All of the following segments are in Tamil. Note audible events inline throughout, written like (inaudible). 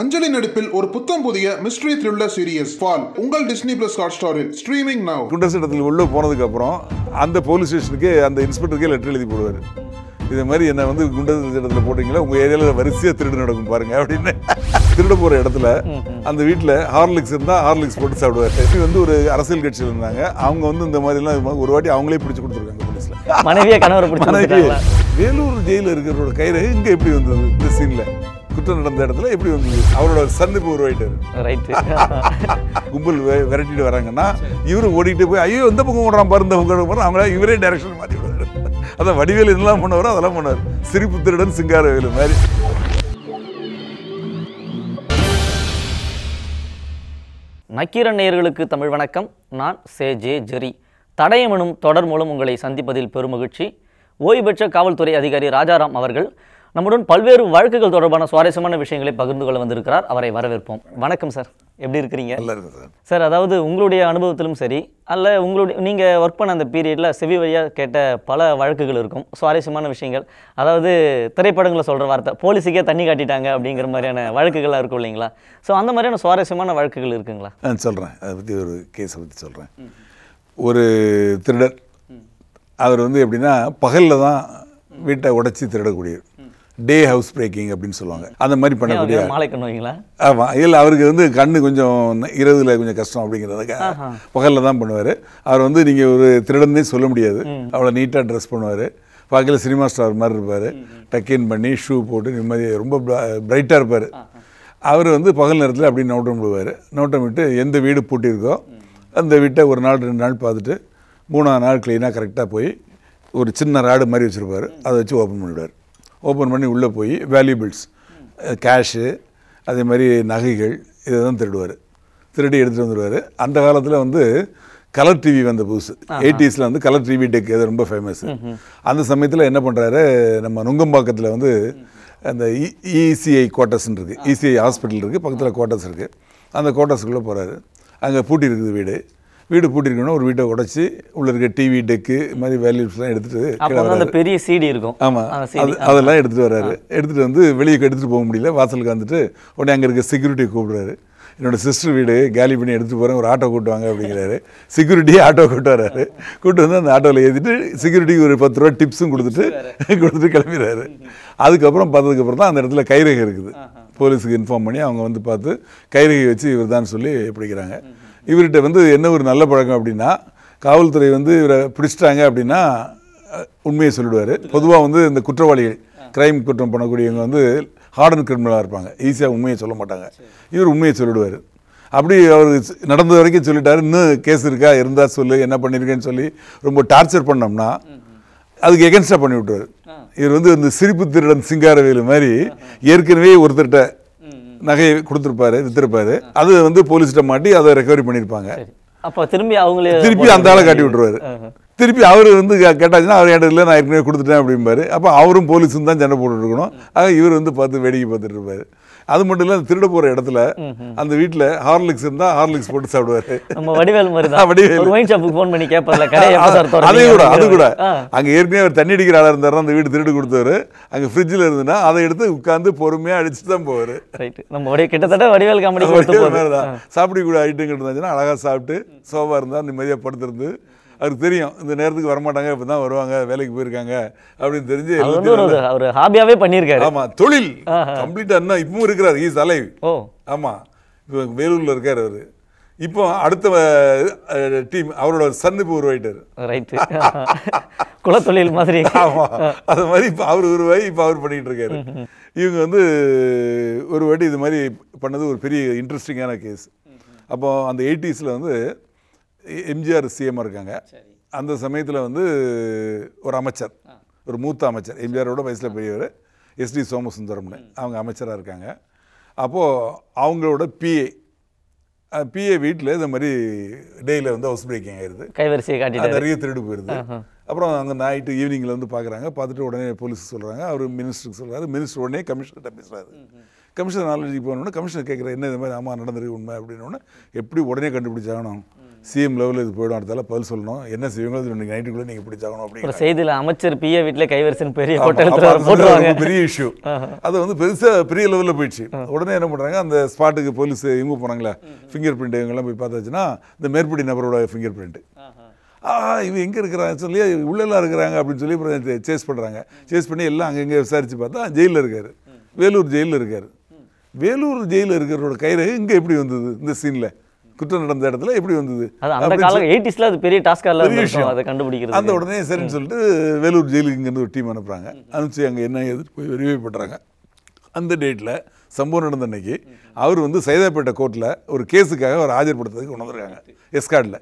அஞ்சலி நடிப்பில் ஒரு புத்தம் புதிய மிஸ்ட்ரி த்ரில்லர் சீரியஸ் ஃபால் உங்கள் டிஸ்னி பிளஸ் ஹாட் ஸ்டாரில் ஸ்ட்ரீமிங் நவ் குண்டர்ஸ் இடத்துல உள்ளே போனதுக்கப்புறம் அந்த போலீஸ் ஸ்டேஷனுக்கு அந்த இன்ஸ்பெக்டருக்கே லெட்டர் எழுதி போடுவார். இதே மாதிரி என்ன வந்து குண்டர்ஸ் இடத்துல போட்டீங்களா? உங்கள் ஏரியாவில் வரிசையாக திருடு நடக்கும் பாருங்க அப்படின்னு. திருட போகிற இடத்துல அந்த வீட்டில் ஹார்லிக்ஸ் இருந்தால் ஹார்லிக்ஸ் போட்டு சாப்பிடுவார். இது வந்து ஒரு அரசியல் கட்சியில் இருந்தாங்க. அவங்க வந்து இந்த மாதிரிலாம் ஒரு வாட்டி அவங்களே பிடிச்சி கொடுத்துருக்காங்க போலீஸில் மனைவியை கணவரை பிடிச்சி மனைவி கொடுத்துட்டாங்களா? வேலூர் ஜெயிலில் இருக்கிறவரோட கயிறு இங்கே எப்படி வந்தது இந்த சீனில் குற்றம் நடந்த இடத்துல எப்படி வந்தது அவரோட சந்திப்பு உருவாயிட்டாரு. ரைட்டு (laughs) கும்பல் விரட்டிட்டு வராங்கன்னா இவரு ஓடிட்டு போய் ஐயோ இந்த பக்கம் ஓடுறான் பாரு இந்த பக்கம் போகிறான் அவங்கள இவரே டைரக்ஷன் மாற்றி விடுவாரு அதான் வடிவேல் என்னெல்லாம் பண்ணுவாரோ அதெல்லாம் பண்ணுவார். சிரிப்பு திருடன் சிங்காரவேலு மாதிரி. நக்கீரன் நேயர்களுக்கு தமிழ் வணக்கம். நான் சே. ஜே. ஜெரி. தடயம் எனும் தொடர் மூலம் உங்களை சந்திப்பதில் பெருமகிழ்ச்சி ஓய்வு பெற்ற காவல்துறை அதிகாரி ராஜாராம் அவர்கள் நம்முடன் பல்வேறு வழக்குகள் தொடர்பான சுவாரஸ்யமான விஷயங்களை பகிர்ந்து கொள்ள வந்திருக்கிறார். அவரை வரவேற்போம். வணக்கம் சார். எப்படி இருக்கிறீங்க? நல்லா இருக்கு சார். சார் அதாவது உங்களுடைய அனுபவத்திலும் சரி அல்ல உங்களுடைய நீங்கள் ஒர்க் பண்ண அந்த பீரியடில் செவி வழியாக கேட்ட பல வழக்குகள் இருக்கும். சுவாரஸ்யமான விஷயங்கள். அதாவது திரைப்படங்களில் சொல்கிற வார்த்தை போலீஸுக்கே தண்ணி காட்டிட்டாங்க அப்படிங்கிற மாதிரியான வழக்குகள்லாம் இருக்கும் இல்லைங்களா? ஸோ அந்த மாதிரியான சுவாரஸ்யமான வழக்குகள் இருக்குங்களா? நான் சொல்கிறேன் அதை பற்றி ஒரு கேஸை பற்றி சொல்கிறேன் ஒரு திருடர் அவர் வந்து எப்படின்னா பகலில் தான் வீட்டை உடைச்சி திருடக்கூடியவர். டே ஹவுஸ் பிரேக்கிங் அப்படின்னு சொல்லுவாங்க. அந்த மாதிரி பண்ணக்கூடிய மாலை கண்ணுவீங்களா ஆமாம் இல்லை அவருக்கு வந்து கண்ணு கொஞ்சம் இரவுல கொஞ்சம் கஷ்டம் அப்படிங்கிறதுக்காக பகலில் தான் பண்ணுவார். அவர் வந்து நீங்கள் ஒரு திருடனே சொல்ல முடியாது. அவ்வளோ நீட்டாக ட்ரெஸ் பண்ணுவார். பார்க்கல சினிமா ஸ்டார் மாதிரி இருப்பார். டக்கின் பண்ணி ஷூ போட்டு நிம்மதி ரொம்ப பிரைட்டாக இருப்பார். அவர் வந்து பகல் நேரத்தில் அப்படி நோட்டம் விடுவார். நோட்டம் விட்டு எந்த வீடு பூட்டியிருக்கோ அந்த வீட்டை ஒரு நாள் ரெண்டு நாள் பார்த்துட்டு மூணாவது நாள் க்ளீனாக கரெக்டாக போய் ஒரு சின்ன ராடு மாதிரி வச்சுருப்பார். அதை வச்சு ஓப்பன் பண்ணிவிடுவார் ஓப்பன் பண்ணி உள்ளே போய் வேல்யூபிள்ஸ் கேஷு அதே மாதிரி நகைகள் இதை தான் திருடுவார். திருடி எடுத்துகிட்டு வந்துடுவார் அந்த காலத்தில் வந்து கலர் டிவி வந்த புதுசு. எயிட்டிஸில் வந்து கலர் டிவி டெக் அது ரொம்ப ஃபேமஸ் அந்த சமயத்தில் என்ன பண்ணுறாரு நம்ம நுங்கம்பாக்கத்தில் வந்து அந்த இசிஐ குவார்ட்டர்ஸ்னு இருக்குது இசிஐ ஹாஸ்பிட்டல் இருக்குது பக்கத்தில் குவார்ட்டர்ஸ் இருக்குது அந்த குவார்ட்டர்ஸ்குள்ளே போகிறாரு அங்கே பூட்டி இருக்குது வீடு. வீடு பூட்டி இருக்கணும் ஒரு வீட்டை உடைச்சி உள்ள இருக்க டிவி டெக்கு இது மாதிரி வேல்யூஸ்லாம் எடுத்துகிட்டு அந்த பெரிய சிடி இருக்கும். ஆமாம் அது அதெல்லாம் எடுத்துகிட்டு வராரு. எடுத்துகிட்டு வந்து வெளியே எடுத்துகிட்டு போக முடியல. வாசலுக்கு வந்துட்டு உடனே அங்கே இருக்க செக்யூரிட்டியை கூப்பிடுறாரு. என்னோட சிஸ்டர் வீடு காலி பண்ணி எடுத்துகிட்டு போகிறேன் ஒரு ஆட்டோ கூட்டு வாங்க அப்படிங்கிறாரு. செக்யூரிட்டியே ஆட்டோ கூட்டு வராரு. கூட்டு வந்து அந்த ஆட்டோவில் ஏற்றிட்டு செக்யூரிட்டிக்கு ஒரு பத்து ரூபா டிப்ஸும் கொடுத்துட்டு கொடுத்துட்டு கிளம்பிடுறாரு. அதுக்கப்புறம் பார்த்ததுக்கப்புறம் தான் அந்த இடத்துல கைரேகை இருக்குது. போலீஸுக்கு இன்ஃபார்ம் பண்ணி அவங்க வந்து பார்த்து கைரேகை வச்சு இவர் தான் சொல்லி பிடிக்கிறாங்க. இவர்கிட்ட வந்து என்ன ஒரு நல்ல பழக்கம் அப்படின்னா காவல்துறை வந்து இவரை பிடிச்சிட்டாங்க அப்படின்னா உண்மையை சொல்லிடுவார். பொதுவாக வந்து இந்த குற்றவாளிகள் கிரைம் குற்றம் பண்ணக்கூடியவங்க வந்து ஹார்டன் கிரிமினலாக இருப்பாங்க. ஈஸியாக உண்மையை சொல்ல மாட்டாங்க. இவர் உண்மையை சொல்லிடுவார். அப்படி அவர் நடந்த வரைக்கும் சொல்லிட்டாரு. இன்னும் கேஸ் இருக்கா? இருந்தா சொல்லு. என்ன பண்ணியிருக்கேன்னு சொல்லி ரொம்ப டார்ச்சர் பண்ணோம்னா அதுக்கு எகென்ஸ்டாக பண்ணி விட்டுருவார் இவர் வந்து இந்த சிரிப்பு திருடன் சிங்காரவேலு மாதிரி ஏற்கனவே ஒருத்தர்கிட்ட நகையை கொடுத்துருப்பாரு வித்திருப்பாரு. அது வந்து போலீஸ்கிட்ட மாட்டி அதை ரெக்கவரி பண்ணியிருப்பாங்க. அப்போ திரும்பி அவங்களே திருப்பி அந்த ஆளை காட்டி விட்டுருவாரு. திருப்பி அவர் வந்து கேட்டாச்சுன்னா அவர் என்கிட்ட இல்லை நான் ஏற்கனவே கொடுத்துட்டேன் அப்படிம்பாரு. அப்போ அவரும் போலீஸும் தான் சண்டை போட்டுட்டு இருக்கணும். ஆக இவர் வந்து பார்த்து வேடிக்கை பார்த்துட்டு இருப்பாரு. அது மட்டும் இல்லை திருட போகிற இடத்துல அந்த வீட்டில் ஹார்லிக்ஸ் இருந்தால் ஹார்லிக்ஸ் போட்டு சாப்பிடுவாரு. நம்ம வடிவேல் மாதிரி தான். (laughs) வடிவேலு. ஒயின் ஷாப்புக்கு ஃபோன் பண்ணி கேட்பதில்ல கடை எப்போ சார் அதே கூட அது கூட. அங்க ஏற்கனவே அவர் தண்ணி அடிக்கிற ஆளா இருந்தாரு அந்த வீடு திருடு கொடுத்தவர். அங்க ஃப்ரிட்ஜில் இருந்துன்னா அதை எடுத்து உட்காந்து பொறுமையா அடிச்சுட்டு தான் போவாரு. ரைட் நம்ம வடி கிட்டத்தட்ட வடிவேல் காமெடி கொடுத்து ஒரே போகுது மாதிரிதான். சாப்பிட கூட ஐட்டங்கள் இருந்துச்சுன்னா அழகா சாப்பிட்டு சோபா இருந்தா நிம்மதியா படுத்திருந்து அவருக்கு தெரியும் இந்த நேரத்துக்கு வரமாட்டாங்க இப்போ தான் வருவாங்க வேலைக்கு போயிருக்காங்க அப்படின்னு தெரிஞ்சு ஒரு ஹாபியாவே பண்ணியிருக்காரு. ஆமா தொழில். கம்ப்ளீட்டா இன்னும் இப்பவும் இருக்கிறார் ஈஸ் அலைவ் ஓ. ஆமா. இப்போ வேலூர்ல இருக்காரு அவரு. இப்போ அடுத்த டீம் அவரோட சன் இப்போ உருவாயிட்டாரு. ரைட்டு (laughs) குலத்தொழில் மாதிரி. ஆமா. அது மாதிரி இப்போ அவர் உருவாகி இப்போ அவர் பண்ணிட்டு இருக்காரு. இவங்க வந்து ஒரு வாட்டி இது மாதிரி பண்ணது ஒரு பெரிய இன்ட்ரெஸ்டிங்கான கேஸ் அப்போ அந்த எயிட்டிஸில் வந்து எம்ஜிஆர் சிஎம் இருக்காங்க. அந்த சமயத்தில் வந்து ஒரு அமைச்சர் ஒரு மூத்த அமைச்சர் எம்ஜிஆரோட வயசில் பெரியவர் எஸ்டி சோமசுந்தரம்னு அவங்க அமைச்சராக இருக்காங்க. அப்போது அவங்களோட பிஏ பிஏ வீட்டில் இந்த மாதிரி டேயில் வந்து ஹவுஸ் பிரேக்கிங் ஆயிடுது கைவரிசையை அது காட்டிட்டாரு நிறைய திருடு போயிருது. அப்புறம் அங்கே நைட்டு ஈவினிங்கில் வந்து பார்க்குறாங்க பார்த்துட்டு உடனே போலீஸ் சொல்கிறாங்க அவர் மினிஸ்டருக்கு சொல்கிறாரு மினிஸ்டர் உடனே கமிஷனர்கிட்ட பேசுகிறாரு கமிஷனர் நாலேஜுக்கு போனோடனே கமிஷனர் கேட்குற என்ன இது மாதிரி ஆமாம் நடந்திருக்கு உண்மை அப்படின்னோடனே எப்படி உடனே கண்டுபிடிச்சாகணும்? சிஎம் லெவலில் இது போயிடும். அடுத்தால பதில் சொல்லணும். என்ன செய்வீங்களோ அது இன்னைக்கு நைட்டுக்குள்ளே நீங்கள் பிடிச்சாகணும் அப்படிங்கிற செய்தியில அமைச்சர் பிஏ வீட்டிலே கைவரிசைன்னு பெரிய ஹோட்டல் பெரிய இஷ்யூ அது வந்து பெருசா பெரிய லெவலில் போயிடுச்சு. உடனே என்ன பண்றாங்க? அந்த ஸ்பாட்டுக்கு போலீஸ் இவங்க போனாங்களே? ஃபிங்கர் பிரிண்ட் இவங்கெல்லாம் போய் பார்த்தாச்சுன்னா இந்த மேற்படி நபரோட ஃபிங்கர் பிரிண்ட் ஆ இவன் எங்கே இருக்கிறாங்க சொல்லி உள்ளெல்லாம் இருக்கிறாங்க. அப்படின்னு சொல்லி அப்புறம் சேஸ் பண்ணுறாங்க சேஸ் பண்ணி எல்லாம் அங்கங்கே விசாரிச்சு பார்த்தா ஜெயிலில் இருக்காரு. வேலூர் ஜெயிலில் இருக்காரு. வேலூர் ஜெயிலில் இருக்கிறவரோட கயிறு இங்கே எப்படி வந்தது இந்த சீனில் குற்றம் நடந்த இடத்துல எப்படி வந்தது? அது அந்த எயிட்டிஸ்ல அது பெரிய டாஸ்கா பெரிய இருக்கும் விஷயம். அதை கண்டுபிடிக்கிறது. அந்த உடனே சரின்னு சொல்லிட்டு வேலூர் ஜெயிலுக்கு இங்கேருந்து ஒரு டீம் அனுப்புகிறாங்க அனுப்பிச்சு அங்கே என்ன ஏது போய் வெரிஃபை பண்ணுறாங்க அந்த டேட்டில் சம்பவம் நடந்த அன்னைக்கு அவர் வந்து சைதாப்பேட்டை கோர்ட்டில் ஒரு கேஸுக்காக அவர் ஆஜர்படுத்துறதுக்கு கொண்டு வந்திருக்காங்க. எஸ்கார்டில்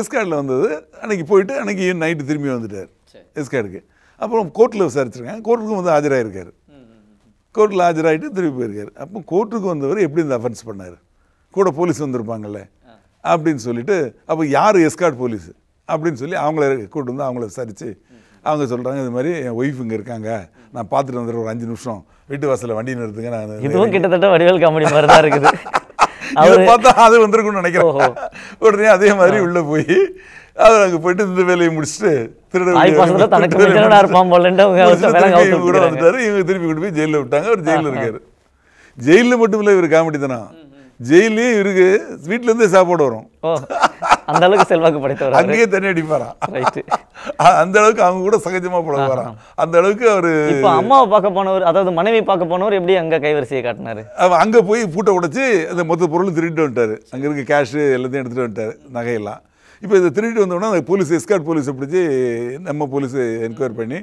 எஸ்கார்டில் வந்தது. அன்னைக்கு போயிட்டு அன்னைக்கு நைட்டு திரும்பி வந்துட்டார். எஸ்கார்டுக்கு அப்புறம் கோர்ட்டில் விசாரிச்சிருக்காங்க. கோர்ட்டுக்கும் வந்து ஆஜராயிருக்காரு. கோர்ட்டில் ஆஜராகிட்டு திரும்பி போயிருக்காரு. அப்போ கோர்ட்டுக்கு வந்தவர் எப்படி இந்த அஃபென்ஸ் பண்ணார்? கூட போலீஸ் வந்திருப்பாங்கல்ல. அப்படின்னு சொல்லிட்டு அப்போ யார் எஸ்கார்ட் போலீஸ் அப்படின்னு சொல்லி அவங்கள கூட்டு வந்து அவங்கள விசாரித்து அவங்க சொல்கிறாங்க இது மாதிரி என் ஒய்ஃப் இங்கே இருக்காங்க. நான் பார்த்துட்டு வந்துடுறேன் ஒரு அஞ்சு நிமிஷம். வீட்டு வாசலில் வண்டி நிறுத்துங்க நான் இதுவும் கிட்டத்தட்ட வடிவேல் காமெடி மாதிரி தான் இருக்குது (laughs) அவரு பார்த்தா அது வந்திருக்கும்னு நினைக்கிறேன். உடனே அதே மாதிரி உள்ள போய் அவர் அங்கே போயிட்டு இந்த வேலையை முடிச்சுட்டு திருட தாய் பாசத்துல தனக்கு மிஞ்சனா இருப்பான் போலன்ட்டு அவங்க முடிச்சுட்டு விலங்கு திருப்பி அவுத்து இவங்க கூட. வந்துட்டாரு. இவங்க திருப்பி கொண்டு போய் ஜெயிலில் விட்டாங்க. அவர் ஜெயிலில் இருக்காரு. ஜெயிலில் மட்டும் இல்லை இவர் காமெடி தானா? ஜெயிலையும் இவருக்கு வீட்டுல இருந்தே சாப்பாடு வரும். அந்த அளவுக்கு செல்வாக்கு படைத்தவர். அங்கேயே தண்ணி அடிப்பாராம் அந்த அளவுக்கு அவங்க கூட சகஜமா பழகுவாராம் அந்த அளவுக்கு அவரு இப்போ அம்மாவை பார்க்க போனவர் அதாவது மனைவி பார்க்க போனவர் எப்படி அங்க கைவரிசையை காட்டினாரு? அங்க போய் பூட்டை உடைச்சு அந்த மொத்த பொருளும் திருடிட்டு வந்துட்டாரு. அங்க இருக்க கேஷ் எல்லாத்தையும் எடுத்துட்டு வந்துட்டாரு நகையெல்லாம். இப்போ இதை திருடிட்டு வந்தோடனே அந்த போலீஸ் எஸ்கார்ட் போலீஸை பிடிச்சி நம்ம போலீஸ் என்கொயரி பண்ணி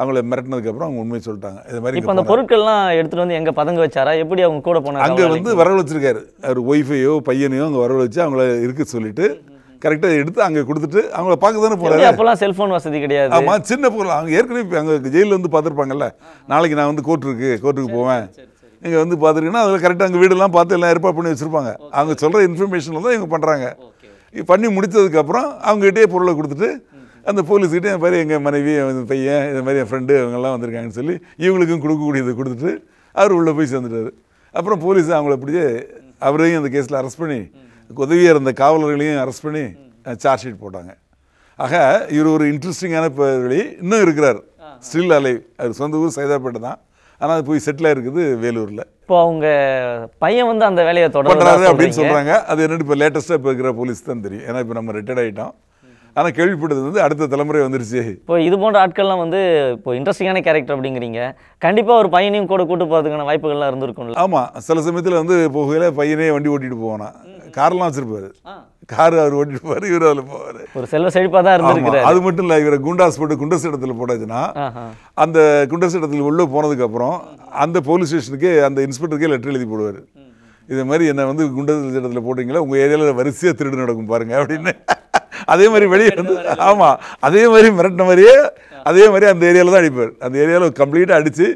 அவங்கள மிரட்டினதுக்கு அப்புறம் அவங்க உண்மையை சொல்லிட்டாங்க. இது மாதிரி இப்போ இங்க அந்த பொருட்கள்லாம் எடுத்துட்டு வந்து எங்க பதங்க வச்சாரா? எப்படி அவங்க கூட போனாங்க? அங்கே வந்து வரவழைச்சிருக்காரு. அவர் ஒய்ஃபையோ பையனையோ அங்கே வரவழைச்சு அவங்கள இருக்க சொல்லிட்டு கரெக்டாக எடுத்து அங்கே கொடுத்துட்டு அவங்கள பார்க்க தானே எப்படி அப்பெல்லாம் செல்போன் வசதி கிடையாது? ஆமா சின்ன பொருள். அவங்க ஏற்கனவே அங்க ஜெயிலில் வந்து பார்த்துருப்பாங்கல்ல. நாளைக்கு நான் வந்து கோர்ட் இருக்கு கோர்ட்டுக்கு போவேன். நீங்க வந்து பார்த்துருக்கீங்கன்னா அதில் கரெக்டாக அங்கே வீடெல்லாம் பார்த்து எல்லாம் ஏற்பாடு பண்ணி வச்சிருப்பாங்க. அவங்க சொல்ற இன்ஃபர்மேஷனில் தான் இவங்க பண்றாங்க. பண்ணி முடிச்சதுக்கப்புறம் அவங்ககிட்டயே பொருளை கொடுத்துட்டு அந்த போலீஸ்கிட்ட என் பேர் எங்கள் மனைவி என் பையன் இந்த மாதிரி என் ஃப்ரெண்டு இவங்கெல்லாம் வந்திருக்காங்கன்னு சொல்லி இவங்களுக்கும் கொடுக்கக்கூடியதை கொடுத்துட்டு அவர் உள்ளே போய் சேர்ந்துட்டாரு. அப்புறம் போலீஸ் அவங்கள பிடிச்சி அவரையும் அந்த கேஸில் அரெஸ்ட் பண்ணி உதவியாக இருந்த காவலர்களையும் அரெஸ்ட் பண்ணி சார்ஜ் ஷீட் போட்டாங்க. ஆக இவர் ஒரு இன்ட்ரெஸ்டிங்கான வழி இன்னும் இருக்கிறார். ஸ்டில் அலை அவர் சொந்த ஊர் சைதாப்பேட்டை தான். ஆனால் அது போய் செட்டில் இருக்குது வேலூரில். இப்போ அவங்க பையன் வந்து அந்த வேலையை தொடர்ந்து பண்ணுறாரு அப்படின்னு சொல்கிறாங்க அது என்னட்டு இப்போ லேட்டஸ்ட்டாக இப்போ இருக்கிற போலீஸ் தான் தெரியும். ஏன்னா இப்போ நம்ம ரிட்டையர்ட் ஆகிட்டோம் ஆனால் கேள்விப்பட்டது வந்து அடுத்த தலைமுறை வந்துருச்சு. இப்போ இது போன்ற ஆட்கள்லாம் வந்து இப்போ இன்ட்ரெஸ்டிங்கான கேரக்டர் அப்படிங்கிறீங்க. கண்டிப்பா ஒரு பையனையும் கூட கூட்டு போறதுக்கான வாய்ப்புகள்லாம் இருந்திருக்கும்ல. ஆமாம் சில சமயத்தில் வந்து போகையில் பையனே வண்டி ஓட்டிட்டு போவானா. கார்லாம் வச்சிருப்பாரு. கார் அவர் ஓட்டிட்டு போவார் இவர் அதில் போவார். ஒரு செல்வ செழிப்பா தான் இருந்திருக்கிறாரு. அது மட்டும் இல்லை இவரை குண்டாஸ் போட்டு குண்டஸ் இடத்துல போட்டாச்சுன்னா. அந்த குண்டஸ் இடத்துல உள்ளே போனதுக்கு அப்புறம் அந்த போலீஸ் ஸ்டேஷனுக்கே அந்த இன்ஸ்பெக்டருக்கே லெட்டர் எழுதி போடுவார். இது மாதிரி என்ன வந்து குண்டஸ் இடத்துல போட்டீங்களா உங்கள் ஏரியாவில் வரிசையாக திருடு நடக்கும் பாருங்க அப்படின்னு. அதே மாதிரி வெளியே வந்து ஆமாம் அதே மாதிரி மிரட்டின மாதிரியே அதே மாதிரி அந்த ஏரியாவில் தான் அடிப்பார் அந்த ஏரியாவில் கம்ப்ளீட்டாக அடிச்சு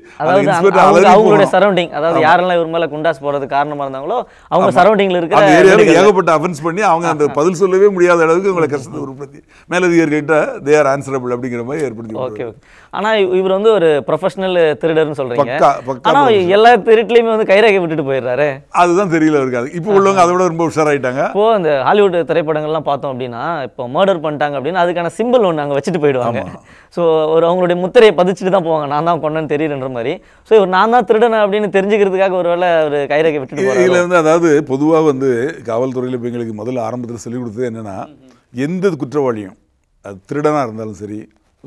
அவங்களுடைய. சரௌண்டிங் அதாவது யாரெல்லாம் இவர் மேல குண்டாஸ் போறது காரணமா இருந்தாங்களோ அவங்க சரௌண்டிங்ல இருக்கிற அந்த ஏரியாவில் ஏகப்பட்ட அஃபென்ஸ் பண்ணி அவங்க அந்த பதில் சொல்லவே முடியாத அளவுக்கு உங்களை கஷ்டத்தை உற்பத்தி மேலதிகாரிகிட்ட தே ஆர் ஆன்சரபிள் அப்படிங்கிற மாதிரி ஏற்படுத்தி ஓகே. ஓகே ஆனா இவ- இவர் வந்து ஒரு ப்ரொஃபஷனல் திருடர்னு சொல்றீங்க. பக்கா, பக்கா ஆனா professional. எல்லா திருட்டுலயுமே வந்து கைரேகை விட்டுட்டு போயிடுறாரு. அதுதான் தெரியல அவருக்கு. அது இப்போ உள்ளவங்க அதை விட ரொம்ப உஷாராயிட்டாங்க. இப்போ அந்த ஹாலிவுட் திரைப்படங்கள்லாம் பார்த்தோம் அப்படின்னா இப்போ மர்டர் பண்ணிட்டாங்க அப்படின்னா அதுக்கான சிம்பிள் ஒன்று அங்கே வச்சுட்டு போயிடுவாங்க. ஸோ ஒரு அவங்களுடைய முத்திரையை பதிச்சுட்டு தான் போவாங்க. நான் தான் கொண்டேன்னு தெரியுன்ற மாதிரி. ஸோ இவர் நான் தான் திருடன் அப்படின்னு தெரிஞ்சுக்கிறதுக்காக ஒருவேளை ஒரு கைரேகை விட்டுட்டு இதுல வந்து அதாவது பொதுவா வந்து காவல்துறையில் இப்போ எங்களுக்கு முதல்ல ஆரம்பத்தில் சொல்லிக் கொடுத்தது என்னன்னா எந்த குற்றவாளியும் அது திருடனா இருந்தாலும் சரி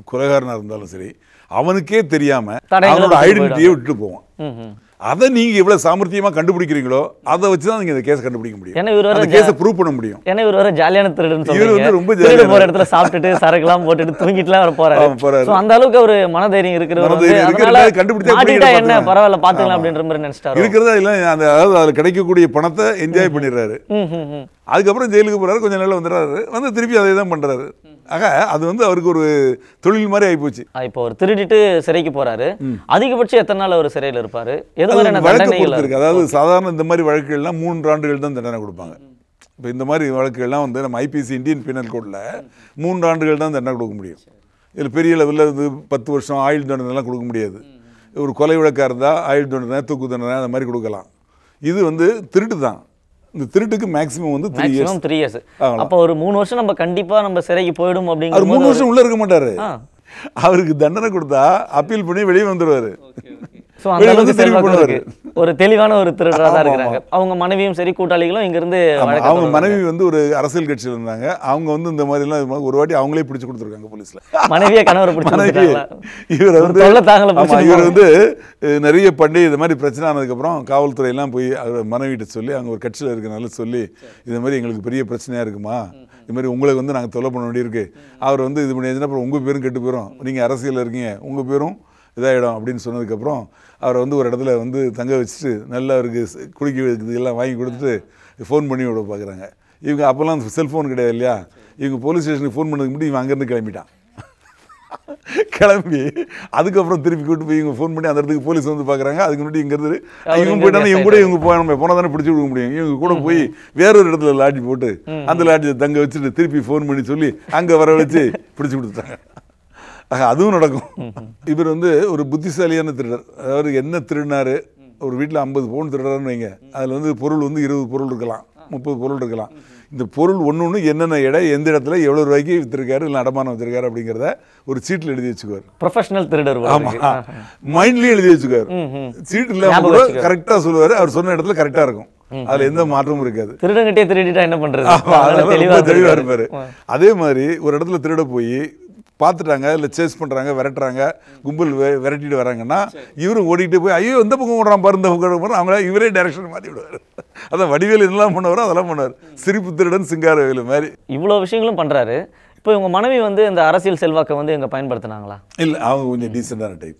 கொலைகாரனா இருந்தாலும் சரி அவனுக்கே தெரியாம தடயங்களை அவனோட ஐடென்டிட்டியை விட்டுட்டு போவான். அதை நீங்க எவ்வளவு சாமர்த்தியமா கண்டுபிடிக்கிறீங்களோ அதை வச்சு தான் நீங்க இந்த கேஸ் கண்டுபிடிக்க முடியும். ஏன்னா இவர் அந்த கேஸை ப்ரூவ் பண்ண முடியும். ஏன்னா இவர் வேற ஜாலியான திருடுன்னு இவர் வந்து ரொம்ப ஜாலியான போற இடத்துல சாப்பிட்டுட்டு (laughs) சரக்குலாம் போட்டுட்டு தூங்கிட்டுலாம் வர போறாரு. போறாரு. அந்த அளவுக்கு ஒரு மனதைரியம் அதனால கண்டுபிடிச்சா என்ன. பரவாயில்ல பாத்துக்கலாம். அப்படின்ற மாதிரி நினைச்சிட்டாரு? இருக்கிறதா இல்லை அந்த அதாவது அதில் கிடைக்கக்கூடிய பணத்தை என்ஜாய் பண்ணிடுறாரு. அதுக்கப்புறம் ஜெயிலுக்கு போறாரு கொஞ்ச நாள்ல வந்துடுறாரு. வந்து திருப்பி அதே தான் பண்றாரு. ஆக அது வந்து அவருக்கு ஒரு தொழில் மாதிரி ஆகிப்போச்சு இப்போ ஒரு திருடிட்டு சிறைக்கு போறாரு. அதிகபட்சம் எத்தனை நாள் அவர் சிறையில் இருப்பாரு? எது வழக்கு இருக்கு. அதாவது சாதாரண இந்த மாதிரி வழக்குகள்லாம் மூன்று ஆண்டுகள் தான் தண்டனை கொடுப்பாங்க. இப்போ இந்த மாதிரி வழக்குகள்லாம் வந்து நம்ம ஐபிசி இந்தியன் பீனல் கோடில் மூன்று ஆண்டுகள் தான் தண்டனை கொடுக்க முடியும். இதில் பெரிய லெவலில் வந்து பத்து வருஷம் ஆயுள் தண்டனைலாம் கொடுக்க முடியாது. ஒரு கொலை வழக்காக இருந்தால் ஆயுள் தண்டனை தூக்கு தண்டனை அந்த மாதிரி கொடுக்கலாம். இது வந்து திருட்டு தான். இந்த திருட்டுக்கு மேக்ஸிமம் வந்து த்ரீ இயர்ஸ் த்ரீ இயர்ஸ். அப்போ ஒரு மூணு வருஷம் நம்ம கண்டிப்பா நம்ம சிறைக்கு போயிடும் அவர் மூணு அப்படிங்கிற வருஷம் உள்ள இருக்க மாட்டாரு. அவருக்கு தண்டனை கொடுத்தா அப்பீல் பண்ணி வெளியே வந்துருவாரு. ஸோ அந்த வந்து திரும்பி இருக்கு ஒரு தெளிவான ஒரு திருடராக தான் இருக்கிறாங்க. அவங்க மனைவியும் சரி கூட்டாளிகளும் இங்க இருந்து ஆமா, வழக்கு அவங்க. மனைவி வந்து ஒரு அரசியல் கட்சியில் இருந்தாங்க. அவங்க வந்து இந்த மாதிரி எல்லாம் ஒரு வாட்டி அவங்களே பிடிச்சு கொடுத்துருக்காங்க போலீஸ்ல. மனைவியை கணவரை பிடிச்சு? இவர் வந்து இவர். வந்து நிறைய பண்டி இது மாதிரி பிரச்சனை ஆனதுக்கப்புறம் காவல்துறை எல்லாம் போய் அவர் மனைவிட்ட சொல்லி அவங்க ஒரு கட்சியில் இருக்கனால சொல்லி இது மாதிரி எங்களுக்கு பெரிய பிரச்சனையா இருக்குமா? இது மாதிரி உங்களுக்கு வந்து நாங்கள் தொல்லை பண்ண வேண்டியிருக்கு. அவர் வந்து இது பண்ணியாச்சுன்னா அப்புறம் உங்கள் பேரும் கெட்டு போயிடும் நீங்கள் அரசியலில் இருக்கீங்க உங்கள் பேரும் இதாகிடும் அப்படின்னு சொன்னதுக்கப்புறம் அவரை வந்து ஒரு இடத்துல வந்து தங்க வச்சுட்டு நல்லா அவருக்கு குடிக்க எல்லாம் வாங்கி கொடுத்துட்டு ஃபோன் பண்ணி விட பார்க்குறாங்க. இவங்க அப்போல்லாம் செல்ஃபோன் கிடையாது இல்லையா? இவங்க போலீஸ் ஸ்டேஷனுக்கு ஃபோன் பண்ணதுக்கு முன்னாடி இவன் அங்கேருந்து கிளம்பிட்டான். கிளம்பி அதுக்கப்புறம் திருப்பி கூட்டு போய் இவங்க ஃபோன் பண்ணி அந்த இடத்துக்கு போலீஸ் வந்து பார்க்குறாங்க. அதுக்கு முன்னாடி இங்க இருந்து அவர் இவங்க போயிட்டாங்க இவங்க கூட. இவங்க போய் நம்ம போனால் தானே பிடிச்சி கொடுக்க முடியும். இவங்க கூட போய் வேற ஒரு இடத்துல லாட்ஜ் போட்டு அந்த லாட்ஜை தங்க வச்சுட்டு திருப்பி ஃபோன் பண்ணி சொல்லி அங்கே வர வச்சு பிடிச்சி கொடுத்துட்டாங்க. அதுவும் நடக்கும். இவர் வந்து ஒரு புத்திசாலியான திருடர். அதாவது என்ன திருடினாரு ஒரு வீட்டில் ஐம்பது பவுன் திருடுறாருன்னு வைங்க. அதில் வந்து பொருள் வந்து இருபது பொருள் இருக்கலாம் முப்பது பொருள் இருக்கலாம். இந்த பொருள் ஒன்று ஒன்று என்னென்ன இடம் எந்த இடத்துல எவ்வளோ ரூபாய்க்கு வித்திருக்காரு இல்லை அடமானம் வச்சிருக்காரு அப்படிங்கிறத ஒரு சீட்டில் எழுதி வச்சுக்குவார். ப்ரொஃபஷனல் திருடர் ஆமா. போல மைண்ட்லயும் எழுதி வச்சுக்காரு சீட் இல்லாம ஞாபகம் கூட வச்சுக்குவாரு. கரெக்டா சொல்லுவாரு. அவர் சொன்ன இடத்துல கரெக்டா இருக்கும். அதுல எந்த மாற்றமும் இருக்காது. திருடங்கிட்டே திருடிட்டா என்ன பண்றது? ஆமா, அதனால அதனால தெளிவா ரொம்ப தெளிவா இருந்திருக்காரு. இருப்பாரு. அதே மாதிரி ஒரு இடத்துல திருட போய் பார்த்துட்டாங்க இல்லை சேஸ் பண்றாங்க விரட்டுறாங்க கும்பல் விரட்டிட்டு வராங்கன்னா இவரும் ஓடிட்டு போய் ஐயோ இந்த பக்கம் ஓடுறான் பாரு இந்த பக்கம் அவங்கள இவரே டைரக்ஷன் மாற்றி விடுவார். அதான் வடிவேல் என்னெல்லாம் பண்ணுவாரோ அதெல்லாம் பண்ணுவார். சிரிப்பு திருடன் சிங்கார வேலு மாதிரி. இவ்வளவு விஷயங்களும் பண்றாரு. இப்போ உங்க மனைவி வந்து இந்த அரசியல் செல்வாக்கை வந்து எங்க பயன்படுத்தினாங்களா? இல்லை அவங்க கொஞ்சம் டீசெண்டான டைப்.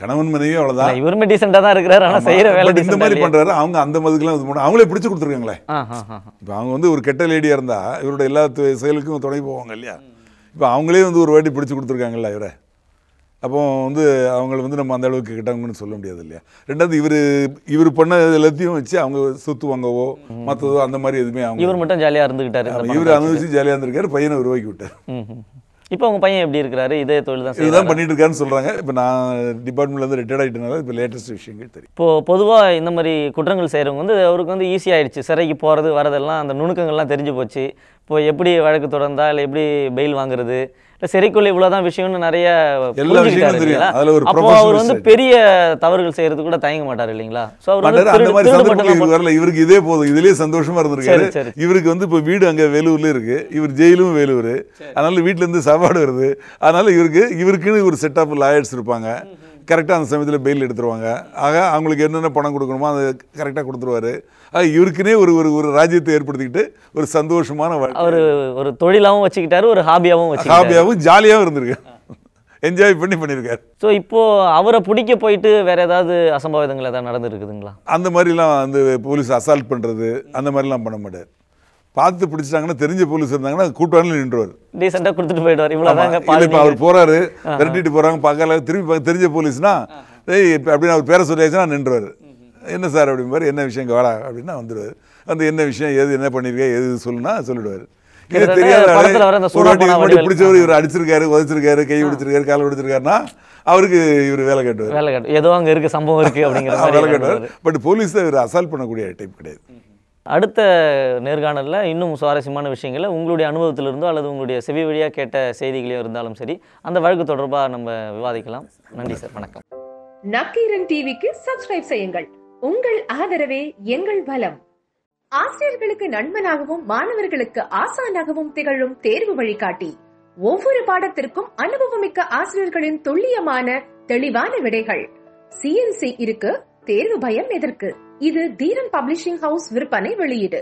கணவன் மனைவி அவ்வளோதான் இவருமே டீசெண்டா தான் இருக்கிறாரு ஆனா செய்யற வேலை இந்த மாதிரி. பண்றாரு அவங்க அந்த மதுக்கெல்லாம் இது பண்ண அவங்களே பிடிச்சு கொடுத்துருக்காங்களே. இப்போ அவங்க வந்து ஒரு கெட்ட லேடியாக இருந்தா இவரோட எல்லா செயலுக்கும் துணை போவாங்க இல்லையா? இப்போ அவங்களே வந்து ஒரு வாட்டி பிடிச்சு கொடுத்துருக்காங்கல்ல இவரை. அப்போ வந்து அவங்கள வந்து நம்ம அந்த அளவுக்கு கிட்டவங்கன்னு சொல்ல முடியாது இல்லையா? ரெண்டாவது இவர் இவர் பண்ண எல்லாத்தையும் வச்சு அவங்க சொத்து வாங்கவோ மற்றதோ அந்த மாதிரி எதுவுமே அவங்க இவர் மட்டும் ஜாலியா இருந்துகிட்டாரு இந்த இவர் அனுபவிச்சு ஜாலியாக இருந்திருக்காரு பையனை உருவாக்கி விட்டார். இப்போ உங்க பையன் எப்படி இருக்கிறாரு? இதே தொழில் தான் இதுதான் பண்ணிட்டு இருக்காருன்னு சொல்றாங்க. இப்போ நான் டிபார்ட்மெண்ட்லேருந்து ரிட்டையர்ட் ஆகிட்டனால இப்போ லேட்டஸ்ட் விஷயங்கள் தெரியும். இப்போ பொதுவா இந்த மாதிரி குற்றங்கள் செய்கிறவங்க வந்து அவருக்கு வந்து ஈஸி ஆயிடுச்சு. சிறைக்கு போறது வரதெல்லாம் அந்த நுணுக்கங்கள்லாம் தெரிஞ்சு போச்சு. இப்போ எப்படி வழக்கு தொடர்ந்தா இல்லை எப்படி பெயில் வாங்குறது? சிறைக்குள்ள இவ்வளவுதான் விஷயம்னு நிறைய எல்லா விஷயங்களும் புரிஞ்சுக்கிட்டாரு தெரியும். இல்லைங்களா? அதுல ஒரு அப்போ அவர் வந்து. பெரிய தவறுகள் செய்யறது கூட தயங்க மாட்டார் இல்லைங்களா? ஸோ அவர் இவருக்கு வரல. இவருக்கு இதே போதும். இதுலயே சந்தோஷமா இருந்திருக்காரு. இவருக்கு வந்து இப்போ வீடு அங்க வேலூர்ல இருக்கு. இவர் ஜெயிலும் வேலூர். அதனால வீட்ல இருந்து சாப்பாடு வருது. அதனால இவருக்கு இவருக்குன்னு ஒரு செட் ஆஃப் லாயர்ஸ் இருப்பாங்க கரெக்டாக அந்த சமயத்தில் பெயில் எடுத்துருவாங்க. ஆக அவங்களுக்கு என்னென்ன பணம் கொடுக்கணுமோ அதை கரெக்டாக கொடுத்துருவாரு. ஆக இவருக்குனே ஒரு ஒரு ஒரு ராஜ்யத்தை ஏற்படுத்திக்கிட்டு ஒரு சந்தோஷமான அவர் ஒரு தொழிலாவும் வச்சுக்கிட்டாரு ஒரு வச்சுக்கிட்டாரு. ஹாபியாகவும் ஜாலியாகவும் இருந்திருக்கு. என்ஜாய் பண்ணி பண்ணியிருக்காரு. ஸோ இப்போ அவரை பிடிக்க போயிட்டு வேற ஏதாவது அசம்பாவிதங்கள் ஏதாவது நடந்துருக்குதுங்களா? அந்த மாதிரிலாம் வந்து போலீஸ் அசால்ட் பண்ணுறது அந்த மாதிரிலாம் பண்ண மாட்டார். பார்த்து பிடிச்சிட்டாங்கன்னா தெரிஞ்ச போலீஸ் இருந்தாங்கன்னா கூட்டாளில் நின்றுவார். டீசெண்டாக கொடுத்துட்டு போயிடுவார். இவ்வளோதாங்க இப்ப அவர் போறாரு விரட்டிட்டு போறாங்க பார்க்கல. திரும்பி தெரிஞ்ச போலீஸ்னா ஏய் இப்ப அப்படின்னு அவர் பேரை சொல்லியாச்சுன்னா நின்றுவார். என்ன சார்? அப்படிம்பாரு என்ன விஷயம் வாடா அப்படின்னா வந்துடுவார் வந்து என்ன விஷயம்? எது என்ன பண்ணிருக்கே? எது சொல்லுனா சொல்லிடுவார். இது தெரியாத அந்த ஒரு வாட்டி. பிடிச்சவர் இவர் அடிச்சிருக்காரு உதச்சிருக்காரு கை பிடிச்சிருக்காரு கால் பிடிச்சிருக்காருன்னா அவருக்கு இவர் வேலை கட்டுவார். வேலை காட்டும் ஏதோ அங்க இருக்கு சம்பவம் இருக்கு அப்படிங்கிற வேலை கட்டுவார். பட் போலீஸை இவர் அசால்ட் பண்ணக்கூடிய டைப் கிடையாது. அடுத்த நேர்காணலில் இன்னும் சுவாரஸ்யமான விஷயங்களை உங்களுடைய அனுபவத்திலிருந்தோ அல்லது உங்களுடைய செவி வழியா கேட்ட செய்திகளையும் இருந்தாலும் சரி அந்த வழக்கு தொடர்பாக நம்ம விவாதிக்கலாம். நன்றி சார் வணக்கம். நக்கீரன் டிவிக்கு சப்ஸ்கிரைப் செய்யுங்கள். உங்கள் ஆதரவே எங்கள் பலம் ஆசிரியர்களுக்கு நண்பனாகவும் மாணவர்களுக்கு ஆசானாகவும் திகழும் தேர்வு வழிகாட்டி. ஒவ்வொரு பாடத்திற்கும் அனுபவமிக்க ஆசிரியர்களின் துல்லியமான தெளிவான விடைகள். சிஎன்சி இருக்கு. தேர்வு பயம் எதற்கு? இது தீரன் பப்ளிஷிங் ஹவுஸ் விற்பனை வெளியீடு.